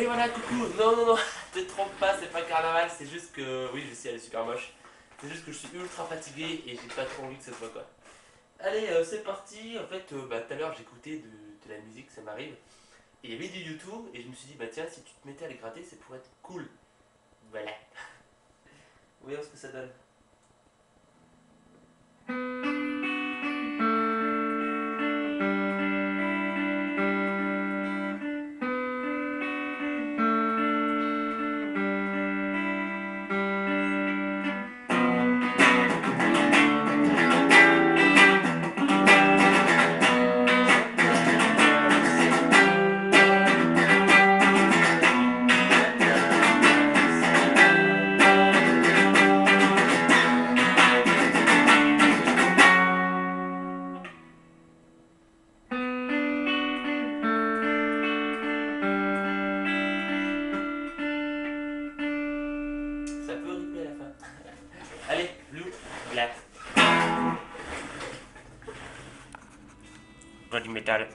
Et voilà, coucou Non, non, non, te trompe pas, c'est pas carnaval, c'est juste que... Oui, je sais, elle est super moche. C'est juste que je suis ultra fatigué et j'ai pas trop envie que ce soit quoi. Allez, euh, c'est parti. En fait, euh, bah, tout à l'heure, j'écoutais de, de la musique, ça m'arrive. Et il y avait du YouTube et je me suis dit, bah tiens, si tu te mettais à les gratter, c'est pour être cool. Voilà. Voyons ce que ça donne. Cioè. Non dimenticare.